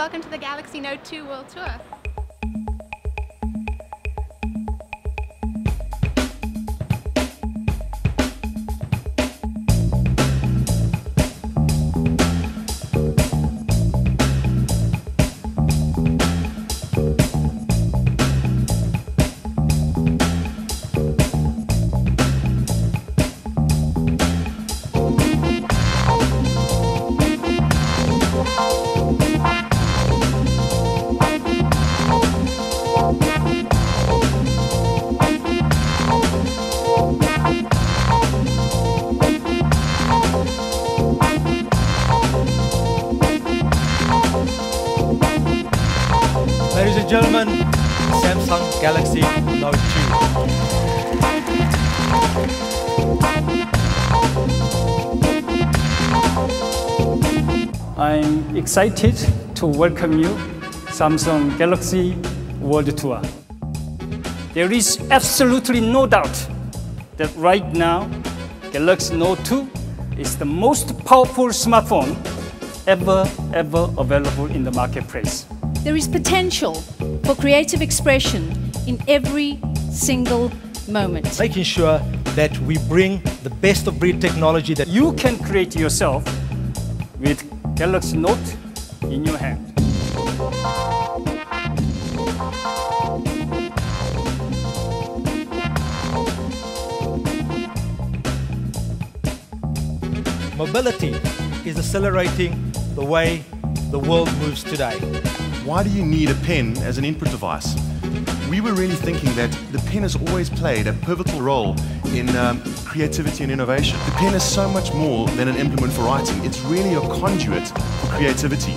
welcome to the Galaxy Note 2 World Tour. Ladies and gentlemen, Samsung Galaxy Note 2. I'm excited to welcome you Samsung Galaxy World Tour. There is absolutely no doubt that right now Galaxy Note 2 is the most powerful smartphone ever ever available in the marketplace. There is potential for creative expression in every single moment. Making sure that we bring the best of breed technology that You can create yourself with Galaxy Note in your hand. mobility is accelerating the way the world moves today. Why do you need a pen as an input device? We were really thinking that the pen has always played a pivotal role in um, creativity and innovation. The pen is so much more than an implement for writing, it's really a conduit for creativity.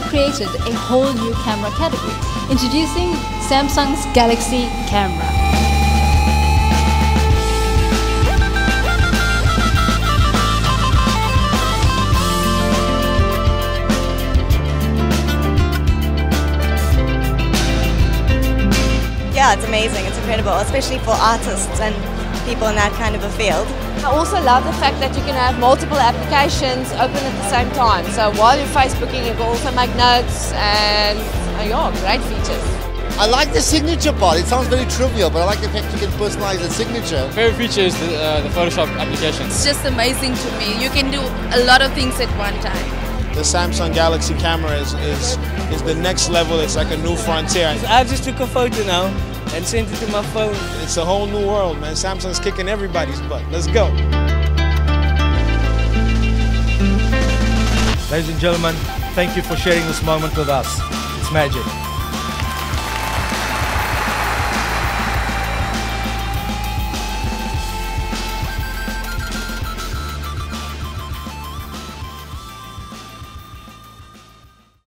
Created a whole new camera category, introducing Samsung's Galaxy Camera. Yeah, it's amazing. It's incredible, especially for artists and people in that kind of a field. I also love the fact that you can have multiple applications open at the same time. So while you're Facebooking, you can also make notes and, yeah, great features. I like the signature part. It sounds very trivial, but I like the fact you can personalize the signature. Favorite feature is the, uh, the Photoshop application. It's just amazing to me. You can do a lot of things at one time. The Samsung Galaxy camera is, is, is the next level. It's like a new frontier. I just took a photo now and sent it to my phone. It's a whole new world, man. Samsung's kicking everybody's butt. Let's go. Ladies and gentlemen, thank you for sharing this moment with us. It's magic.